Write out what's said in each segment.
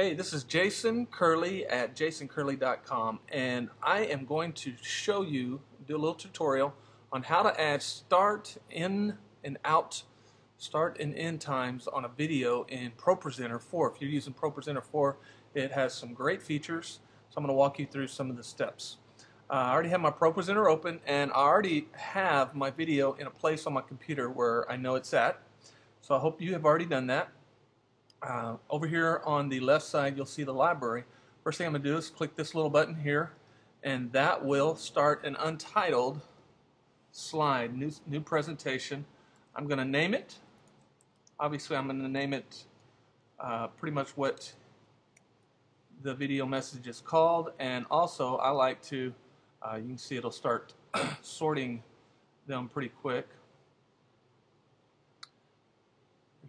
Hey, this is Jason Curlee at jasoncurlee.com and I am going to show you, do a little tutorial on how to add start in and out, start and end times on a video in ProPresenter 4. If you're using ProPresenter 4, it has some great features, so I'm going to walk you through some of the steps. Uh, I already have my ProPresenter open and I already have my video in a place on my computer where I know it's at. So I hope you have already done that. Uh, over here on the left side you'll see the library. First thing I'm going to do is click this little button here and that will start an untitled slide, new, new presentation. I'm going to name it. Obviously I'm going to name it uh, pretty much what the video message is called and also I like to, uh, you can see it'll start sorting them pretty quick.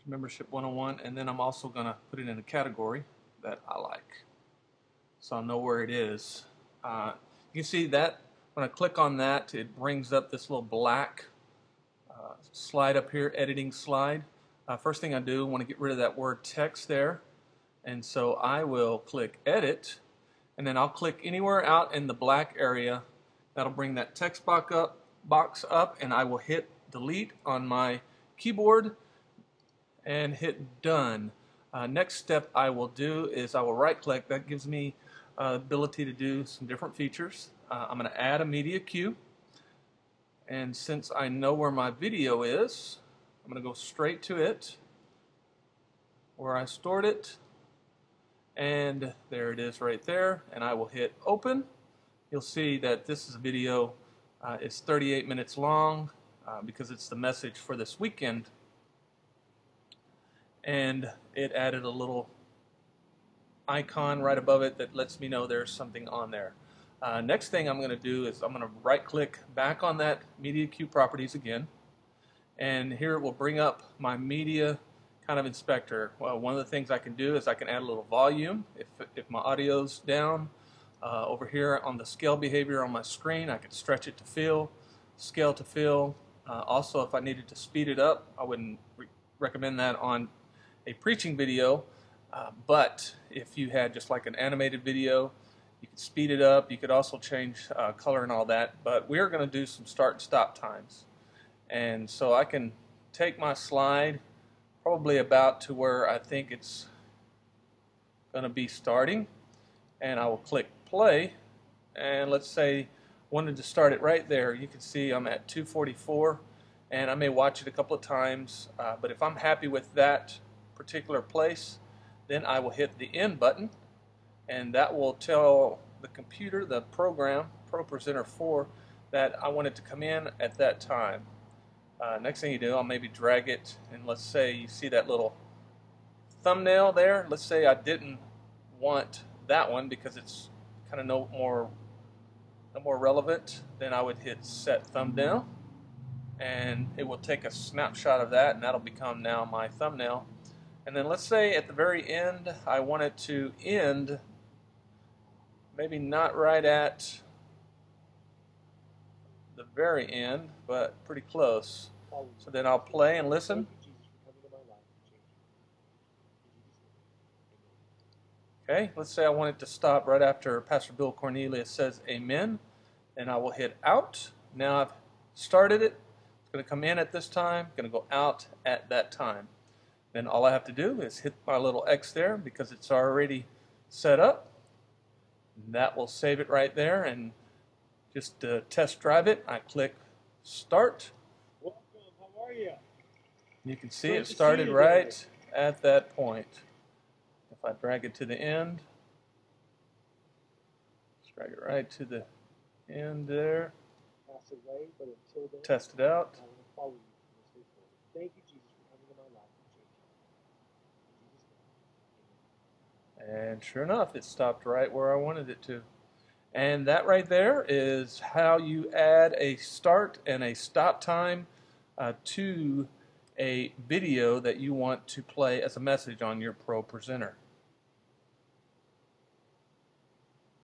Membership 101 and then I'm also going to put it in a category that I like. So I'll know where it is. Uh, you see that? When I click on that it brings up this little black uh, slide up here, editing slide. Uh, first thing I do, I want to get rid of that word text there. And so I will click edit and then I'll click anywhere out in the black area. That'll bring that text box up, box up and I will hit delete on my keyboard and hit done. Uh, next step I will do is I will right click. That gives me uh, ability to do some different features. Uh, I'm going to add a media cue and since I know where my video is I'm going to go straight to it where I stored it and there it is right there and I will hit open. You'll see that this is a video. Uh, it's 38 minutes long uh, because it's the message for this weekend and it added a little icon right above it that lets me know there's something on there. Uh, next thing I'm going to do is I'm going to right click back on that media cue properties again and here it will bring up my media kind of inspector. Well, one of the things I can do is I can add a little volume if, if my audio's down. Uh, over here on the scale behavior on my screen I can stretch it to fill, scale to fill. Uh, also if I needed to speed it up I wouldn't re recommend that on a preaching video, uh, but if you had just like an animated video, you could speed it up. You could also change uh, color and all that. But we're going to do some start and stop times. And so I can take my slide probably about to where I think it's going to be starting. And I will click play. And let's say I wanted to start it right there. You can see I'm at 244 and I may watch it a couple of times. Uh, but if I'm happy with that particular place, then I will hit the end button and that will tell the computer, the program, ProPresenter 4, that I want it to come in at that time. Uh, next thing you do, I'll maybe drag it and let's say you see that little thumbnail there. Let's say I didn't want that one because it's kind of no more no more relevant. Then I would hit set thumbnail and it will take a snapshot of that and that'll become now my thumbnail and then let's say at the very end I want it to end maybe not right at the very end, but pretty close. So then I'll play and listen. Okay, let's say I want it to stop right after Pastor Bill Cornelius says amen. And I will hit out. Now I've started it. It's going to come in at this time, going to go out at that time. Then all I have to do is hit my little X there because it's already set up. That will save it right there and just to test drive it, I click start. Welcome, how are you? You can see it started right at that point. If I drag it to the end, just drag it right to the end there. Away, then, Test it out. And sure enough, it stopped right where I wanted it to. And that right there is how you add a start and a stop time uh, to a video that you want to play as a message on your ProPresenter.